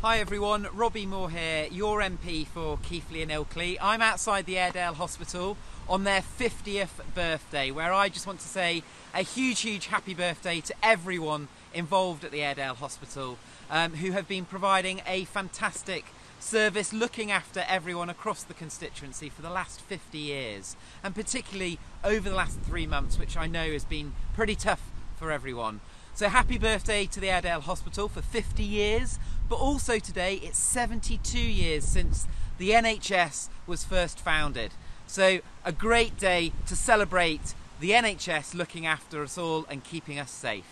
Hi everyone, Robbie Moore here, your MP for Keighley and Ilkley. I'm outside the Airedale Hospital on their 50th birthday, where I just want to say a huge, huge happy birthday to everyone involved at the Airedale Hospital um, who have been providing a fantastic service looking after everyone across the constituency for the last 50 years, and particularly over the last three months, which I know has been pretty tough for everyone. So happy birthday to the Airedale Hospital for 50 years, but also today it's 72 years since the NHS was first founded. So a great day to celebrate the NHS looking after us all and keeping us safe.